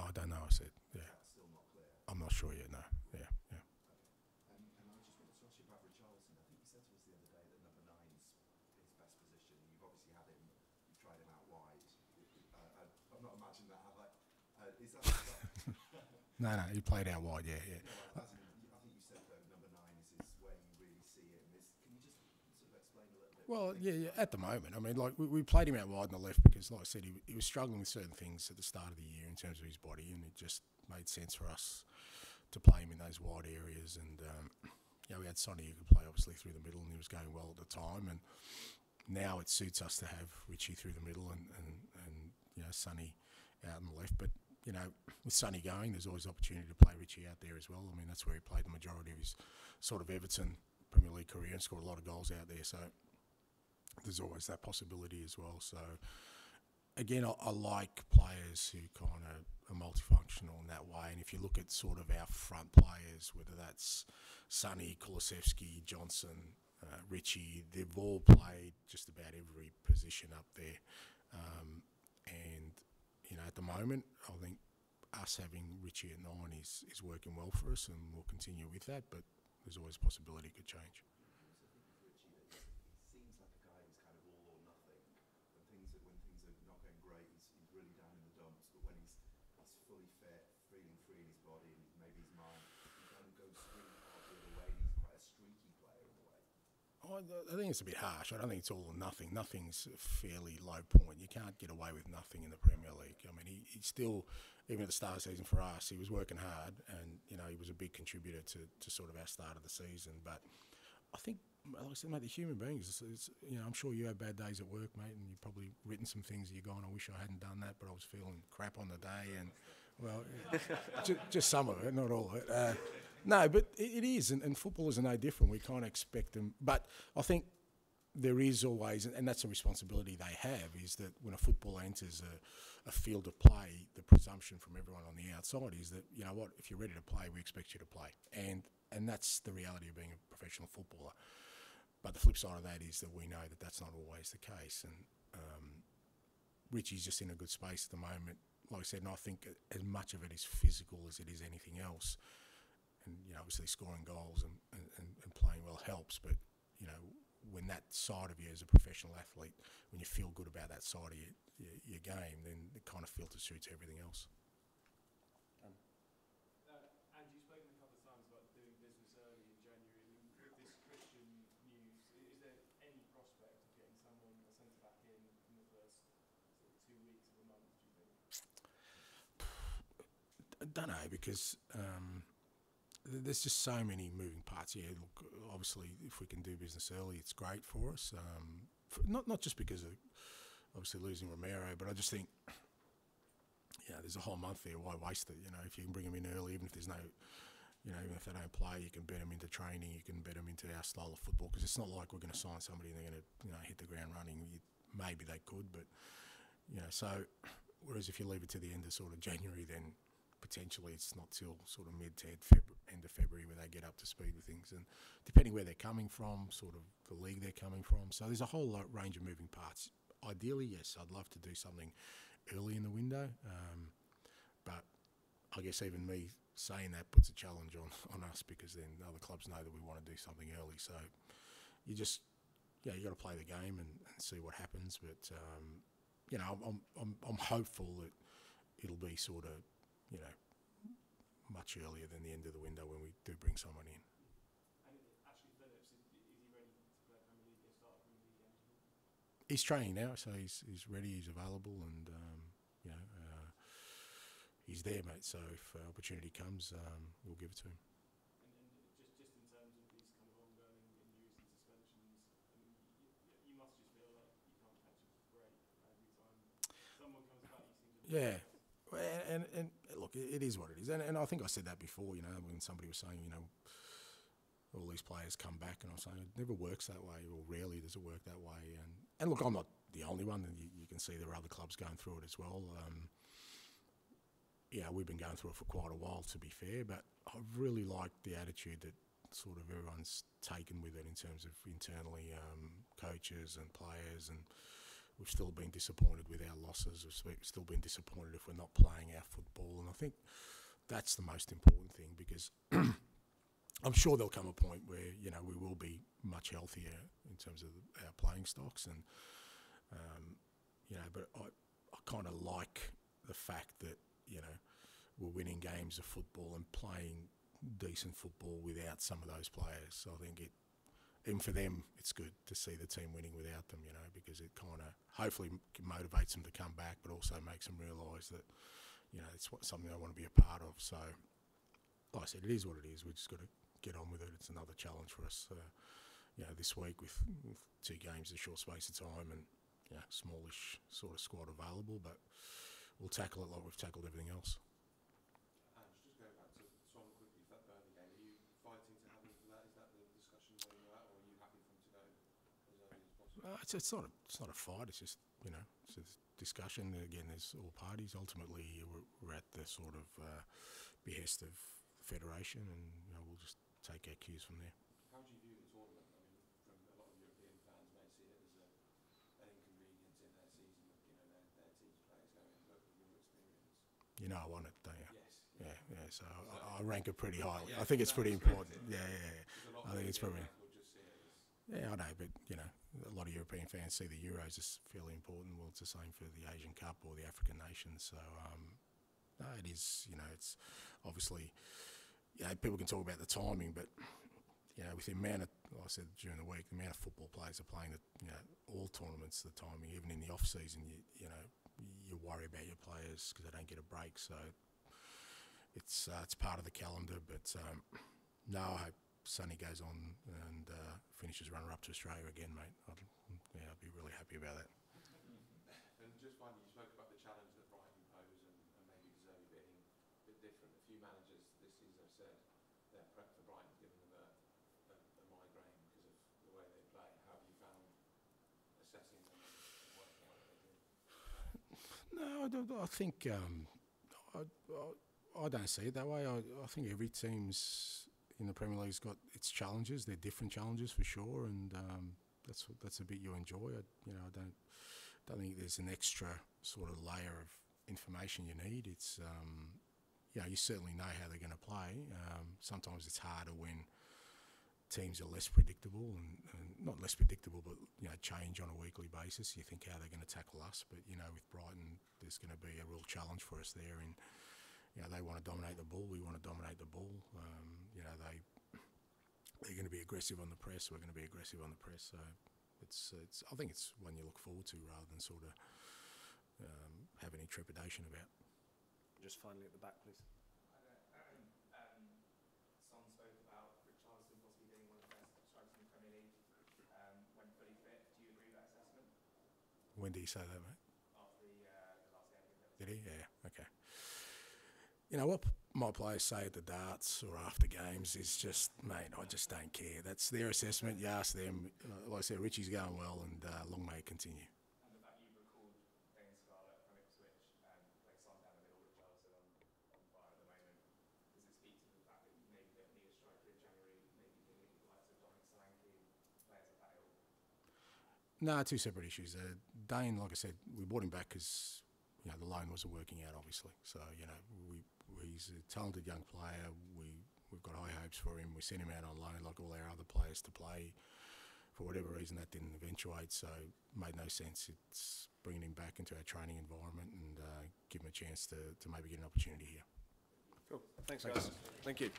Oh, I don't know. I said, yeah. Still not clear. I'm not sure yet. No. Yeah, yeah. And, and I just wanted to ask you about Richarlison. I think you said to us the other day that number nine's his best position. You've obviously had him, you've tried him out wide. Uh, I, I've not imagined that, have I? Uh, is that No, no. He played out wide. Yeah, yeah. no, as in, I think you said that number nine is, is where you really see him. Is, can you just sort of explain a little bit? Well, yeah, yeah, at the moment. I mean, like we, we played him out wide on the left because, like I said, he, he was struggling with certain things at the start of the year in terms of his body, and it just made sense for us to play him in those wide areas. And um, you know, we had Sonny who could play obviously through the middle, and he was going well at the time. And now it suits us to have Richie through the middle and and, and you know Sonny out on the left. But you know, with Sonny going, there's always opportunity to play Richie out there as well. I mean, that's where he played the majority of his sort of Everton Premier League career and scored a lot of goals out there. So there's always that possibility as well. So again, I, I like players who kind of are multifunctional in that way. And if you look at sort of our front players, whether that's Sonny, Kulusevski, Johnson, uh, Richie, they've all played just about every position up there. Um, and you know, at the moment, I think us having Richie at nine is, is working well for us, and we'll continue with that. But there's always a possibility it could change. Richie that he's, he seems like a guy who's kind of all or nothing. When things are, when things are not going great, he's, he's really down in the dumps. But when he's he's fully fit, feeling free in his body and maybe his mind, he kind of goes really hard the other way. And he's quite a streaky player in a way. I, think it's a bit harsh. I don't think it's all or nothing. Nothing's a fairly low point. You can't get away with nothing in the Premier League. I mean, he, he still, even at the start of the season for us, he was working hard, and you know he was a big contributor to, to sort of our start of the season. But I think, like I said, mate, the human beings. It's, it's, you know, I'm sure you have bad days at work, mate, and you've probably written some things you're going, I wish I hadn't done that, but I was feeling crap on the day, and well, just, just some of it, not all of it. Uh, no, but it, it is, and, and footballers are no different. We can't expect them, but I think there is always, and, and that's a responsibility they have, is that when a footballer enters a, a field of play, the presumption from everyone on the outside is that you know what, if you're ready to play, we expect you to play, and and that's the reality of being a professional footballer. But the flip side of that is that we know that that's not always the case, and um, Richie's just in a good space at the moment. Like I said, and I think as much of it is physical as it is anything else. And you know, obviously scoring goals and, and, and and playing well helps, but you know, when that side of you as a professional athlete, when you feel good about that side of your, your, your game, then it kind of filters through to everything else. Uh, and you've spoken a couple of times about doing business early in January. I mean, with this Cristian news, is there any prospect of getting someone, a centre back in in the first sort of two weeks of the month? Do you think? I don't know because um, th- there's just so many moving parts. Yeah, look, obviously, if we can do business early, it's great for us. Um, f not not just because of obviously losing Romero, but I just think, yeah, there's a whole month there. Why waste it? You know, if you can bring them in early, even if there's no, you know, even if they don't play, you can bet them into training. You can bet them into our style of football because it's not like we're going to sign somebody and they're going to, you know, hit the ground running. You, maybe they could, but you know, so whereas if you leave it to the end of sort of January, then potentially it's not till sort of mid to end, Feb- end of February where they get up to speed with things, and depending where they're coming from, sort of the league they're coming from. So there's a whole range of moving parts. Ideally, yes, I'd love to do something early in the window, um, but I guess even me saying that puts a challenge on, on us because then other clubs know that we want to do something early. So you just yeah, you got to play the game and, and see what happens. But um, you know, I'm, I'm I'm hopeful that it'll be sort of you know much earlier than the end of the window when we do bring someone in. He's training now, so he's he's ready, he's available, and um, you know uh, he's there, mate. So if uh, opportunity comes, um, we'll give it to him. And, and just, just in terms of these kind of ongoing injuries and suspensions, I mean, you, you must just feel like you can't catch a break every time someone comes back. You seem to Yeah. And, and, look, it is what it is. And, and I think I said that before, you know, when somebody was saying, you know, all these players come back, and I was saying it never works that way, or rarely does it work that way. And, and look, I'm not the only one, and you, you can see there are other clubs going through it as well. Um, yeah, we've been going through it for quite a while, to be fair, but I really like the attitude that sort of everyone's taken with it in terms of internally um, coaches and players and we've still been disappointed with our losses. We've still been disappointed if we're not playing our football, and I think that's the most important thing because I'm sure there'll come a point where you know we will be much healthier in terms of our playing stocks, and um, you know, but I, I kind of like the fact that you know we're winning games of football and playing decent football without some of those players. So I think it, even for them, it's good to see the team winning without them. You know, because it kind of hopefully motivates them to come back, but also makes them realise that you know it's what, something they want to be a part of. So, like I said, it is what it is. We've just got to get on with it. It's another challenge for us. Uh, you know, this week with, with two games in a short space of time and you know, smallish sort of squad available, but we'll tackle it like we've tackled everything else. And just go back to Son quickly, for that Burnley game, are you fighting to have him for that? Is that the discussion where you're at, or are you happy for him to go as early as possible? Uh, it's, it's not a it's not a fight. It's just you know it's a discussion. Again, there's all parties. Ultimately, we're, we're at the sort of uh, behest of the federation, and you know we'll just take our cues from there. How do you view the tournament? I mean, from a lot of European fans may see it as a, an inconvenience in their season, of, you know, their, their team's players going, but from your experience. You know, I want it, don't you? Yes. Yeah, yeah. So I, I rank it pretty highly. Yeah, I think it's pretty important. Yeah, yeah, yeah. Because a lot I think it's probably- fans will just see it as Yeah, I know, but you know, a lot of European fans see the Euros as fairly important. Well, it's the same for the Asian Cup or the African nations. So, um, no, it is. You know, it's obviously, you know, people can talk about the timing, but you know, with the amount of, like I said during the week, the amount of football players are playing at you know all tournaments, the timing, even in the off season, you you know, you worry about your players because they don't get a break. So, it's uh, it's part of the calendar, but um, no, I hope Sonny goes on and uh, finishes runner up to Australia again, mate. I'd, yeah, I'd be really happy about that. And just finally, you spoke about the challenge that Brighton pose and, and maybe De Zerbi being a bit different. A few managers this season have said their prep for Brighton's given them a, a, a migraine because of the way they play. How have you found assessing them and working out what they do? No, I, don't, I think um, I, I, I don't see it that way. I, I think every team's in the Premier League's got its challenges. They're different challenges for sure, and um, that's that's a bit you enjoy. I, you know, I don't don't think there's an extra sort of layer of information you need. It's um, you know, you certainly know how they're going to play. Um, sometimes it's harder when teams are less predictable and, and not less predictable, but you know, change on a weekly basis. You think how they're going to tackle us, but you know, with Brighton, there's going to be a real challenge for us there. You know, they want to dominate the ball. We want to dominate the ball. Um, you know, they they're going to be aggressive on the press. We're going to be aggressive on the press. So it's it's. I think it's one you look forward to rather than sort of um, have any trepidation about. Just finally at the back, please. Um, Son spoke about Richarlison possibly being one of the best strikers in the Premier League um, when fully fit. Do you agree with that assessment When do you say that, mate? after the, uh, the last game Did he? Yeah. Okay. You know what my players say at the darts or after games is just, mate, I just don't care. That's their assessment. You ask them. Uh, like I said, Richie's going well, and uh, long may it continue. And the fact you've recalled Dane Scarlett from Ipswich and play Son down the middle, Richarlison on, on fire at the moment, does it speak to the fact that you maybe don't need a striker in January, maybe you need the likes of Dominic Solanke, players of that ilk? No, two separate issues. Uh, Dane, like I said, we brought him back because you know the loan wasn't working out, obviously. So you know we he's a talented young player. We we've got high hopes for him. We sent him out on loan like all our other players to play. For whatever reason, that didn't eventuate, so made no sense. It's bringing him back into our training environment and uh, give him a chance to, to maybe get an opportunity here. Cool. Thanks, guys. Thank you.